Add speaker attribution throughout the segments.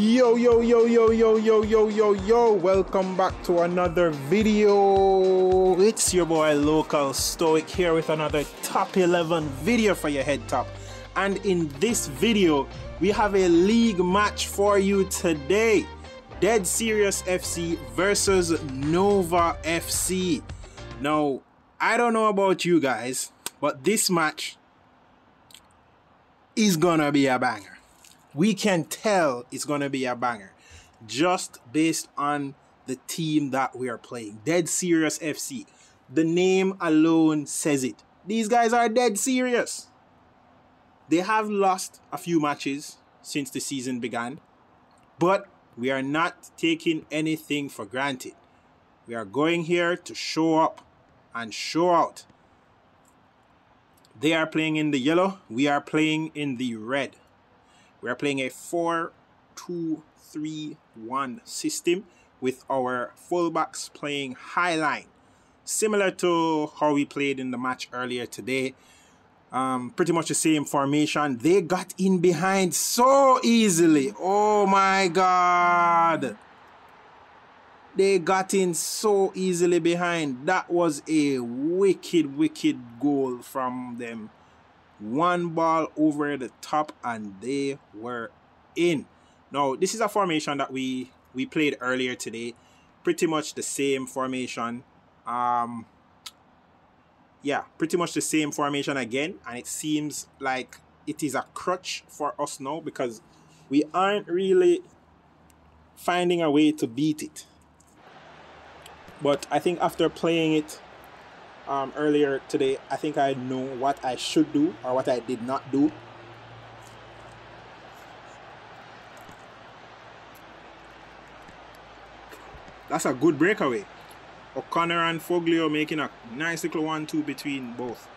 Speaker 1: Yo, yo, yo, yo, yo, yo, yo, yo, yo. Welcome back to another video. It's your boy Local Stoic here with another top 11 video for your head top. And in this video, we have a league match for you today. Dead Serious FC versus Nova FC. Now, I don't know about you guys, but this match is gonna be a banger. We can tell it's gonna be a banger just based on the team that we are playing. Dead Serious FC. The name alone says it. These guys are dead serious. They have lost a few matches since the season began, but we are not taking anything for granted. We are going here to show up and show out. They are playing in the yellow, we are playing in the red. We are playing a 4 2 3 1 system with our fullbacks playing high line. Similar to how we played in the match earlier today. Um, pretty much the same formation. They got in behind so easily. Oh my god. They got in so easily behind. That was a wicked, wicked goal from them. One ball over the top and they were in. Now, this is a formation that we we played earlier today. Pretty much the same formation. Um, yeah, pretty much the same formation again. And it seems like it is a crutch for us now because we aren't really finding a way to beat it. But I think after playing it um, earlier today, I think I know what I should do or what I did not do. That's a good breakaway. O'Connor and Foglio making a nice little one-two between both.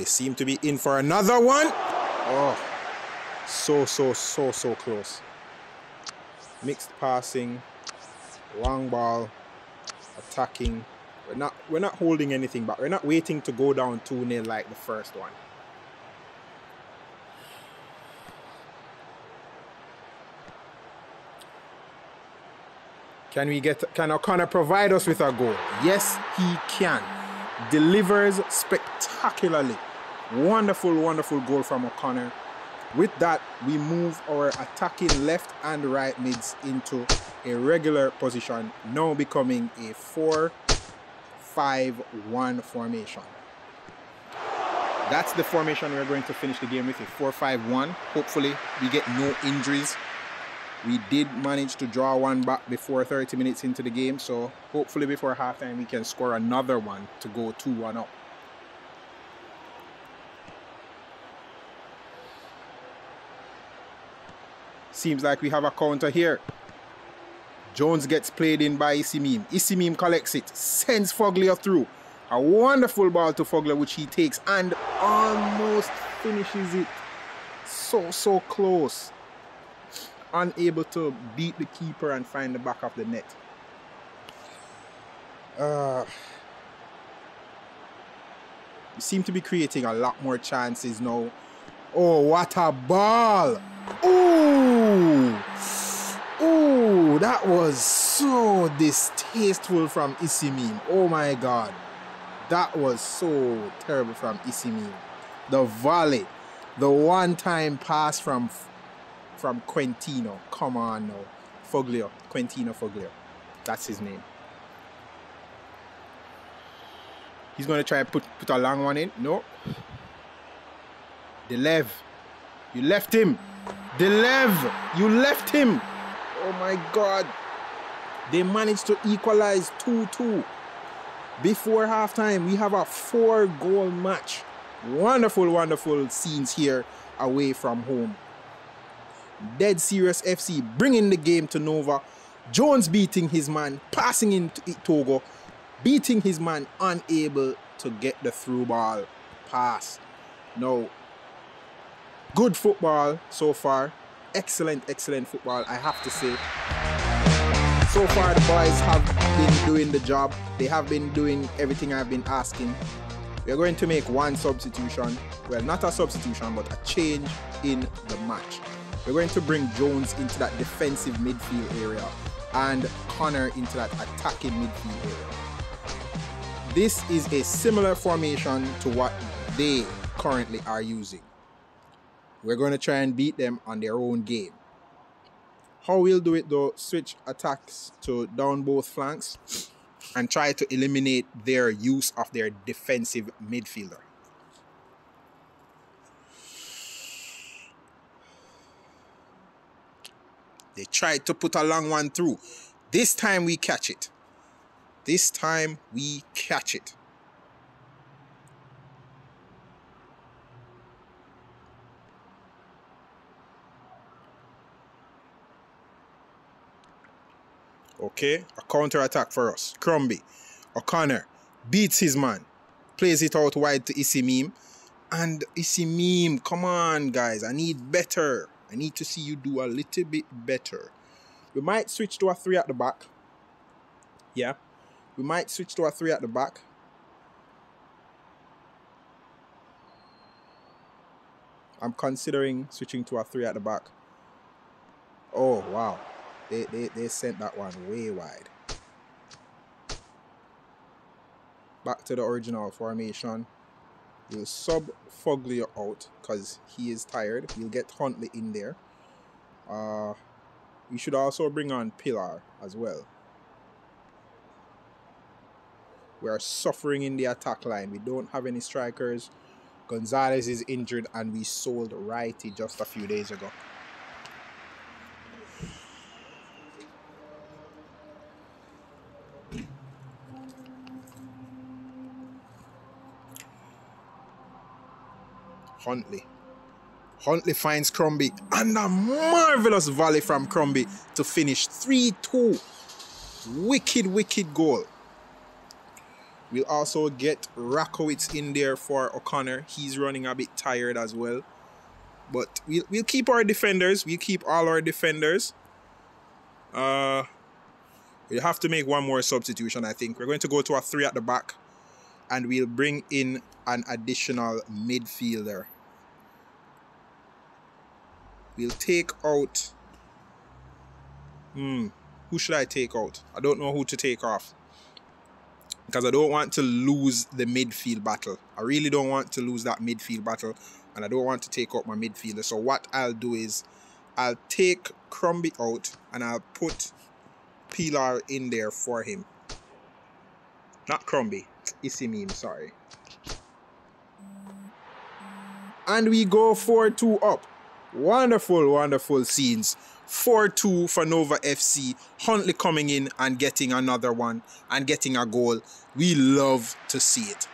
Speaker 1: They seem to be in for another one. Oh, so, so, so, so close. Mixed passing, long ball, attacking. We're not, we're not holding anything back. We're not waiting to go down 2-0 like the first one. Can we get, can O'Connor provide us with a goal? Yes, he can. Delivers spectacularly. Wonderful, wonderful goal from O'Connor. With that, we move our attacking left and right mids into a regular position, now becoming a 4-5-1 formation. That's the formation we're going to finish the game with, a 4-5-1. Hopefully, we get no injuries. We did manage to draw one back before 30 minutes into the game, so hopefully before halftime we can score another one to go 2-1 up. Seems like we have a counter here. Jones gets played in by Isimim. Isimim collects it, sends Foglio through. A wonderful ball to Foglio which he takes and almost finishes it. So, so close. Unable to beat the keeper and find the back of the net. Uh, we seem to be creating a lot more chances now. Oh, what a ball! Ooh! Ooh, Ooh, that was so distasteful from Isimim. Oh my god. That was so terrible from Isimim. The volley. The one-time pass from from Quintino. Come on now. Foglio. Quintino Foglio. That's his name. He's going to try and put, put a long one in. No. Delev. You left him. Delev. You left him. Oh my God. They managed to equalize 2-2. Before halftime, we have a four-goal match. Wonderful, wonderful scenes here away from home. Dead Serious FC bringing the game to Nova. Jones beating his man, passing into Togo, beating his man, unable to get the through ball pass. No. Good football so far. excellent, excellent football, I have to say. So far, the boys have been doing the job. They have been doing everything I've been asking. We are going to make one substitution. Well, not a substitution, but a change in the match. We're going to bring Jones into that defensive midfield area and Connor into that attacking midfield area. This is a similar formation to what they currently are using. We're going to try and beat them on their own game. How we'll do it though, switch attacks to down both flanks and try to eliminate their use of their defensive midfielder. They tried to put a long one through. This time we catch it. This time we catch it. Okay, a counter attack for us. Crombie, O'Connor beats his man, plays it out wide to Isimim. And Isimim, come on, guys, I need better. I need to see you do a little bit better. We might switch to a three at the back. Yeah, we might switch to a three at the back. I'm considering switching to a three at the back. Oh, wow. They, they, they sent that one way wide. Back to the original formation. We'll sub Foglio out because he is tired. We'll get Huntley in there. Uh, we should also bring on Pillar as well. We are suffering in the attack line. We don't have any strikers. Gonzalez is injured and we sold Righty just a few days ago. Huntley. Huntley finds Crombie and a marvelous volley from Crombie to finish 3-2. Wicked, wicked goal. We'll also get Rakowitz in there for O'Connor. He's running a bit tired as well. But we'll, we'll keep our defenders. We'll keep all our defenders. Uh, we'll have to make one more substitution, I think. We're going to go to a three at the back. And we'll bring in an additional midfielder. We'll take out... Hmm. Who should I take out? I don't know who to take off. Because I don't want to lose the midfield battle. I really don't want to lose that midfield battle. And I don't want to take out my midfielder. So what I'll do is... I'll take Crombie out and I'll put Pilar in there for him. Not Crombie. Isimim, sorry. And we go 4-2 up. Wonderful, wonderful scenes. 4-2 for Nova FC. Huntley coming in and getting another one and getting a goal. We love to see it.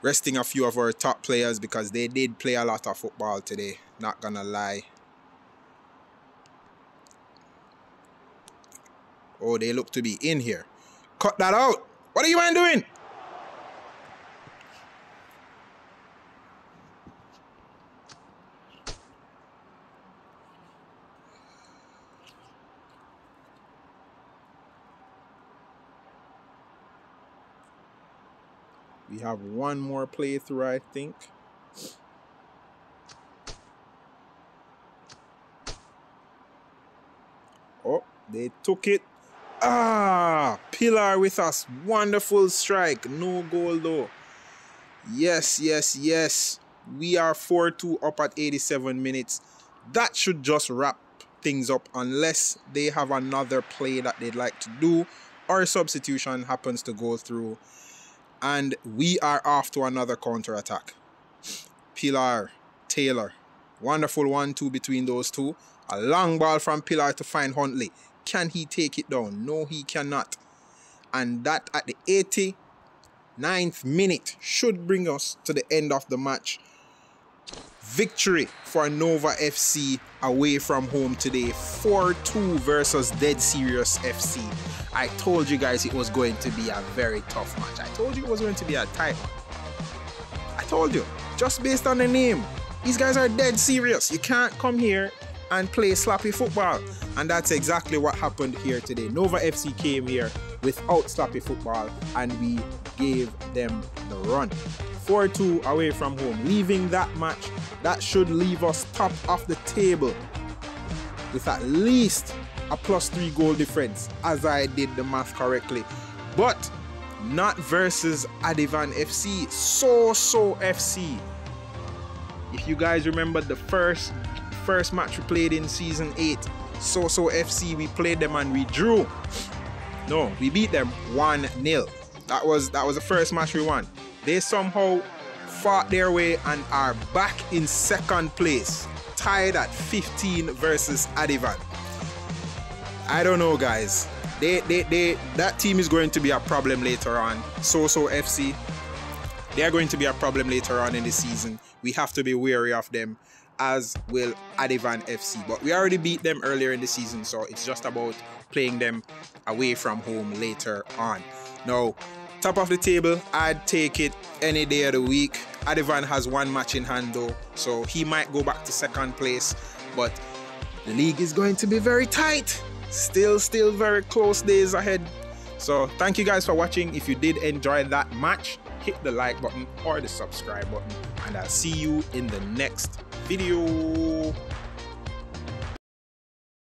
Speaker 1: Resting a few of our top players because they did play a lot of football today. Not gonna lie. Oh, they look to be in here. Cut that out. What are you man doing? We have one more playthrough, I think. Oh, they took it. Ah, Pillar with us. Wonderful strike. No goal though. Yes, yes, yes. We are 4-2 up at 87 minutes. That should just wrap things up unless they have another play that they'd like to do or substitution happens to go through and we are off to another counter attack. Pilar, Taylor, wonderful one-two between those two. A long ball from Pilar to find Huntley. Can he take it down? No, he cannot. And that at the 89th minute should bring us to the end of the match. Victory for Nova FC away from home today. 4-2 versus Dead Serious FC. I told you guys it was going to be a very tough match. I told you it was going to be a tight one. I told you, just based on the name. These guys are dead serious. You can't come here and play sloppy football. And that's exactly what happened here today. Nova FC came here without sloppy football and we gave them the run. 4-2 away from home. Leaving that match, that should leave us top of the table with at least a plus three goal difference as I did the math correctly. But not versus Adivan FC. So so FC. If you guys remember the first first match we played in season 8, So So FC, we played them and we drew. No, we beat them 1-0. That was that was the first match we won. They somehow fought their way and are back in second place, tied at 15 versus Adivan. I don't know, guys. They, they, they, that team is going to be a problem later on. So So FC, they are going to be a problem later on in the season. We have to be wary of them, as will Adivan FC. But we already beat them earlier in the season, so it's just about playing them away from home later on. Now, top of the table, I'd take it any day of the week. Adivan has one match in hand though, so he might go back to second place, but the league is going to be very tight. Still, still very close days ahead. So thank you guys for watching. If you did enjoy that match, hit the like button or the subscribe button. And I'll see you in the next video.